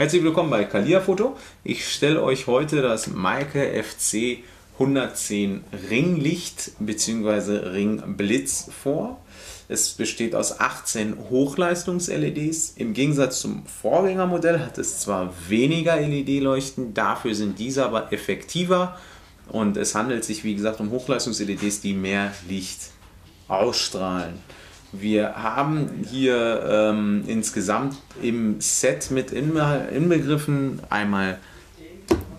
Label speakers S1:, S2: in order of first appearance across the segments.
S1: Herzlich willkommen bei Kalia Foto. Ich stelle euch heute das Maike FC 110 Ringlicht bzw. Ringblitz vor. Es besteht aus 18 Hochleistungs-LEDs. Im Gegensatz zum Vorgängermodell hat es zwar weniger LED-Leuchten, dafür sind diese aber effektiver und es handelt sich wie gesagt um Hochleistungs-LEDs, die mehr Licht ausstrahlen. Wir haben hier ähm, insgesamt im Set mit inbegriffen einmal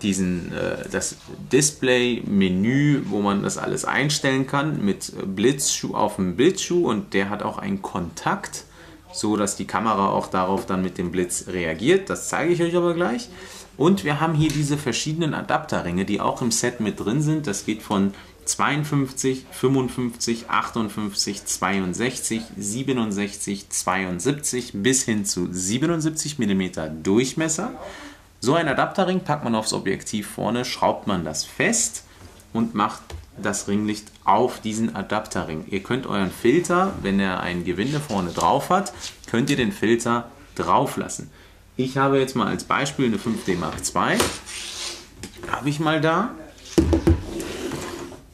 S1: diesen, äh, das Display-Menü, wo man das alles einstellen kann mit Blitzschuh auf dem Blitzschuh und der hat auch einen Kontakt, so dass die Kamera auch darauf dann mit dem Blitz reagiert. Das zeige ich euch aber gleich. Und wir haben hier diese verschiedenen Adapterringe, die auch im Set mit drin sind. Das geht von 52, 55, 58, 62, 67, 72 bis hin zu 77 mm Durchmesser. So ein Adapterring packt man aufs Objektiv vorne, schraubt man das fest und macht das Ringlicht auf diesen Adapterring. Ihr könnt euren Filter, wenn er ein Gewinde vorne drauf hat, könnt ihr den Filter drauf lassen. Ich habe jetzt mal als Beispiel eine 5D Mark II. Habe ich mal da.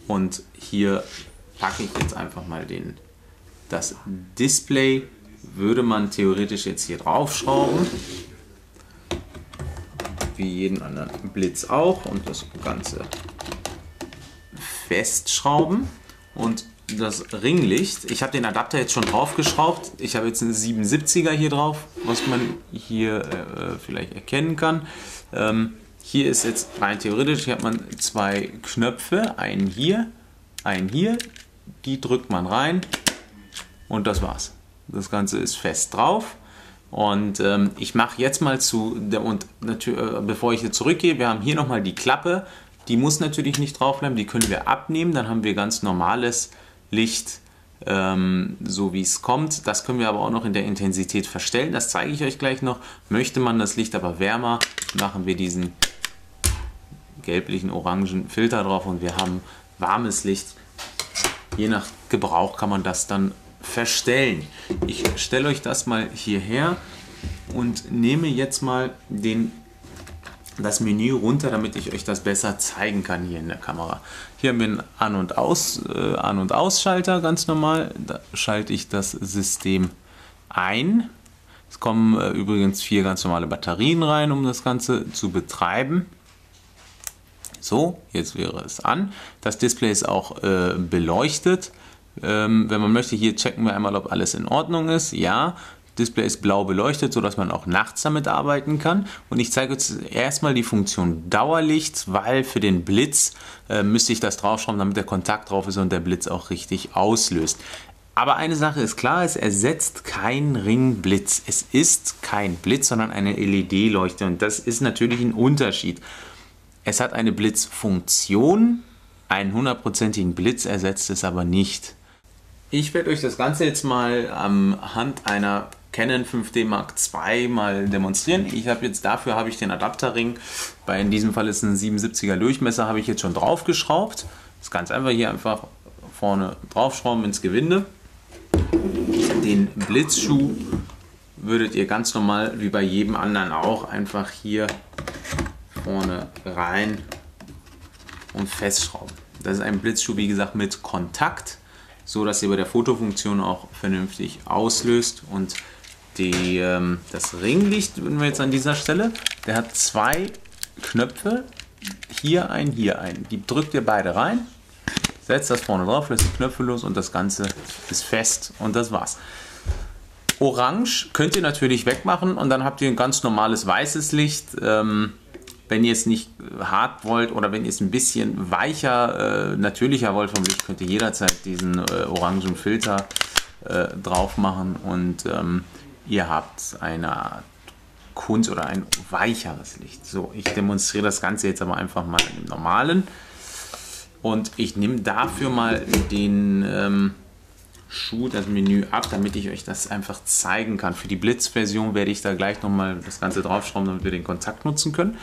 S1: Und hier packe ich jetzt einfach mal den, das Display. Würde man theoretisch jetzt hier draufschrauben. Wie jeden anderen Blitz auch. Und das Ganze festschrauben. Und das Ringlicht, ich habe den Adapter jetzt schon draufgeschraubt. Ich habe jetzt einen 77er hier drauf, was man hier äh, vielleicht erkennen kann. Ähm, hier ist jetzt rein theoretisch, hier hat man zwei Knöpfe, einen hier, einen hier, die drückt man rein und das war's. Das Ganze ist fest drauf. Und ähm, ich mache jetzt mal zu, und natürlich, äh, bevor ich hier zurückgehe, wir haben hier nochmal die Klappe, die muss natürlich nicht drauf bleiben, die können wir abnehmen, dann haben wir ganz normales Licht, ähm, so wie es kommt. Das können wir aber auch noch in der Intensität verstellen, das zeige ich euch gleich noch. Möchte man das Licht aber wärmer, machen wir diesen gelblichen, orangen Filter drauf und wir haben warmes Licht. Je nach Gebrauch kann man das dann verstellen. Ich stelle euch das mal hierher und nehme jetzt mal den, das Menü runter, damit ich euch das besser zeigen kann hier in der Kamera. Hier haben wir einen An- und, Aus, äh, An und Ausschalter, ganz normal. Da schalte ich das System ein. Es kommen äh, übrigens vier ganz normale Batterien rein, um das Ganze zu betreiben. So, jetzt wäre es an. Das Display ist auch äh, beleuchtet. Ähm, wenn man möchte, hier checken wir einmal, ob alles in Ordnung ist. Ja, Display ist blau beleuchtet, sodass man auch nachts damit arbeiten kann. Und ich zeige jetzt erstmal die Funktion Dauerlicht, weil für den Blitz äh, müsste ich das draufschrauben, damit der Kontakt drauf ist und der Blitz auch richtig auslöst. Aber eine Sache ist klar, es ersetzt kein Ringblitz. Es ist kein Blitz, sondern eine LED-Leuchte und das ist natürlich ein Unterschied. Es hat eine Blitzfunktion, einen hundertprozentigen Blitz ersetzt es aber nicht. Ich werde euch das Ganze jetzt mal anhand einer Canon 5D Mark II mal demonstrieren. Ich habe jetzt dafür habe ich den Adapterring, bei in diesem Fall ist ein 77er Durchmesser, habe ich jetzt schon draufgeschraubt. Das ist ganz einfach hier einfach vorne draufschrauben ins Gewinde. Den Blitzschuh würdet ihr ganz normal wie bei jedem anderen auch einfach hier vorne rein und festschrauben. Das ist ein Blitzschuh, wie gesagt, mit Kontakt, so dass ihr bei der Fotofunktion auch vernünftig auslöst. Und die, ähm, das Ringlicht, wenn wir jetzt an dieser Stelle, der hat zwei Knöpfe, hier ein, hier ein. Die drückt ihr beide rein, setzt das vorne drauf, lässt die Knöpfe los und das Ganze ist fest und das war's. Orange könnt ihr natürlich wegmachen und dann habt ihr ein ganz normales weißes Licht. Ähm, wenn ihr es nicht hart wollt oder wenn ihr es ein bisschen weicher, äh, natürlicher wollt vom Licht, könnt ihr jederzeit diesen äh, orangen Filter äh, drauf machen und ähm, ihr habt eine Art Kunst oder ein weicheres Licht. So, ich demonstriere das Ganze jetzt aber einfach mal im normalen und ich nehme dafür mal den ähm, Schuh, das Menü ab, damit ich euch das einfach zeigen kann. Für die Blitzversion werde ich da gleich nochmal das Ganze draufschrauben, damit wir den Kontakt nutzen können.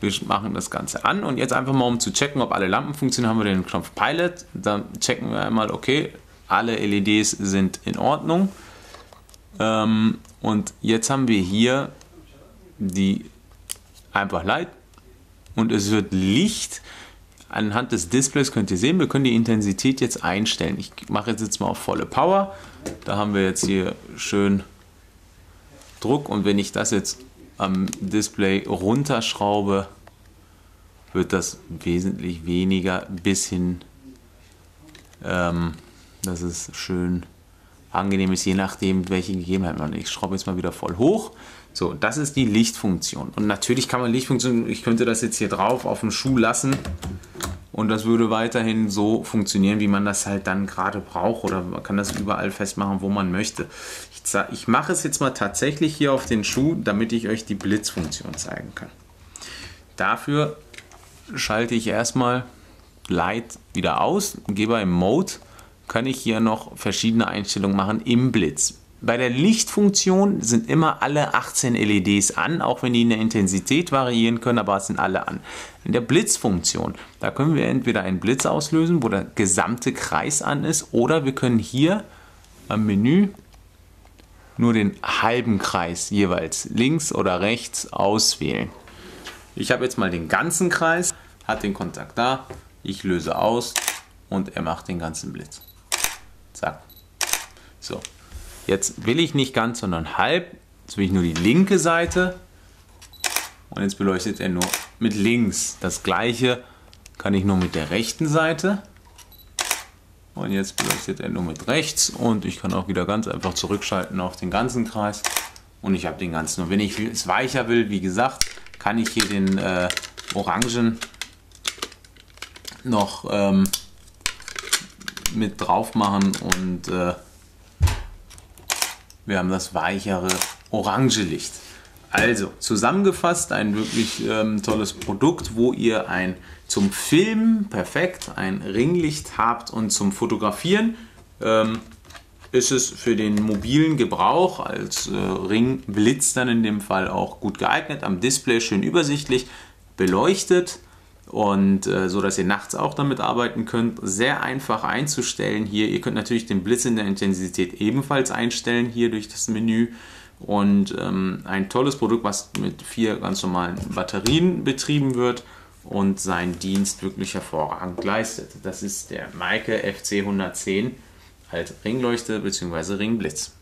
S1: Wir machen das Ganze an und jetzt einfach mal, um zu checken, ob alle Lampen funktionieren, haben wir den Knopf Pilot. Dann checken wir einmal, okay, alle LEDs sind in Ordnung. Ähm, und jetzt haben wir hier die einfach Light und es wird Licht. Anhand des Displays könnt ihr sehen, wir können die Intensität jetzt einstellen. Ich mache jetzt, jetzt mal auf volle Power. Da haben wir jetzt hier schön Druck und wenn ich das jetzt am Display runterschraube, wird das wesentlich weniger bis hin, ähm, dass es schön angenehm ist, je nachdem, welche Gegebenheiten man hat. Ich schraube jetzt mal wieder voll hoch. So, das ist die Lichtfunktion. Und natürlich kann man Lichtfunktion, ich könnte das jetzt hier drauf auf dem Schuh lassen und das würde weiterhin so funktionieren, wie man das halt dann gerade braucht oder man kann das überall festmachen, wo man möchte. Ich, ich mache es jetzt mal tatsächlich hier auf den Schuh, damit ich euch die Blitzfunktion zeigen kann. Dafür schalte ich erstmal Light wieder aus, gebe im Mode kann ich hier noch verschiedene Einstellungen machen im Blitz. Bei der Lichtfunktion sind immer alle 18 LEDs an, auch wenn die in der Intensität variieren können, aber es sind alle an. In der Blitzfunktion, da können wir entweder einen Blitz auslösen, wo der gesamte Kreis an ist, oder wir können hier am Menü nur den halben Kreis jeweils links oder rechts auswählen. Ich habe jetzt mal den ganzen Kreis, hat den Kontakt da, ich löse aus und er macht den ganzen Blitz. Zack. So, jetzt will ich nicht ganz, sondern halb. Jetzt will ich nur die linke Seite. Und jetzt beleuchtet er nur mit links. Das gleiche kann ich nur mit der rechten Seite. Und jetzt beleuchtet er nur mit rechts. Und ich kann auch wieder ganz einfach zurückschalten auf den ganzen Kreis. Und ich habe den ganzen. Und wenn ich es weicher will, wie gesagt, kann ich hier den äh, Orangen noch ähm, mit drauf machen und äh, wir haben das weichere orange Licht. Also zusammengefasst ein wirklich ähm, tolles Produkt, wo ihr ein zum Filmen perfekt ein Ringlicht habt und zum Fotografieren ähm, ist es für den mobilen Gebrauch als äh, Ringblitz dann in dem Fall auch gut geeignet. Am Display schön übersichtlich beleuchtet und äh, so dass ihr nachts auch damit arbeiten könnt. Sehr einfach einzustellen hier. Ihr könnt natürlich den Blitz in der Intensität ebenfalls einstellen hier durch das Menü und ähm, ein tolles Produkt, was mit vier ganz normalen Batterien betrieben wird und seinen Dienst wirklich hervorragend leistet. Das ist der Maike FC 110 als Ringleuchte bzw. Ringblitz.